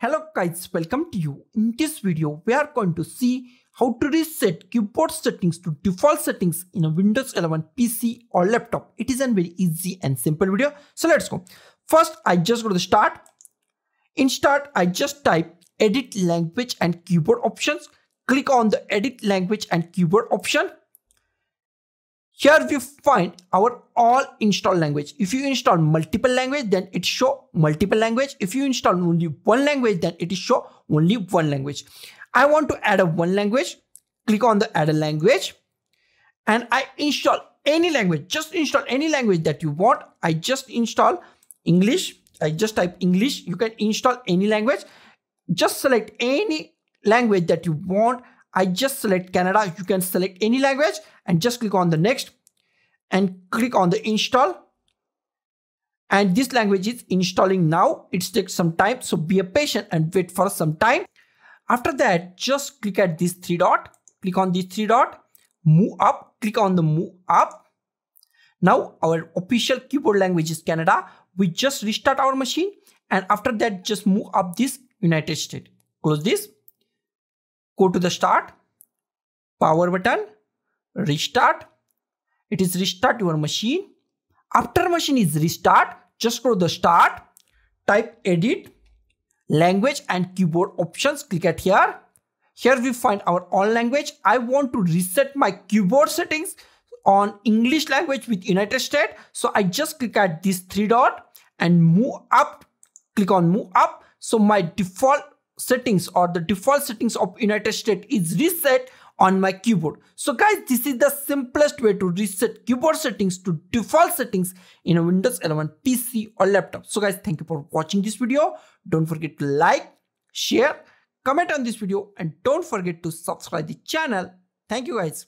Hello guys, welcome to you. In this video, we are going to see how to reset keyboard settings to default settings in a Windows 11 PC or laptop. It is a very easy and simple video. So let's go. First, I just go to the start. In start, I just type edit language and keyboard options. Click on the edit language and keyboard option. Here we find our all install language. If you install multiple language, then it show multiple language. If you install only one language, then it is show only one language. I want to add a one language. Click on the add a language and I install any language. Just install any language that you want. I just install English. I just type English. You can install any language. Just select any language that you want I just select Canada. You can select any language and just click on the next and click on the install. And this language is installing now. It takes some time. So be a patient and wait for some time. After that, just click at this three dot, click on this three dot, move up, click on the move up. Now our official keyboard language is Canada. We just restart our machine and after that just move up this United States. Close this go to the start. Power button. Restart. It is restart your machine. After machine is restart just go to the start. Type edit. Language and keyboard options. Click at here. Here we find our own language. I want to reset my keyboard settings on english language with united states. So i just click at this three dot and move up. Click on move up. So my default settings or the default settings of United States is reset on my keyboard. So guys, this is the simplest way to reset keyboard settings to default settings in a Windows 11 PC or laptop. So guys, thank you for watching this video. Don't forget to like, share, comment on this video and don't forget to subscribe the channel. Thank you guys.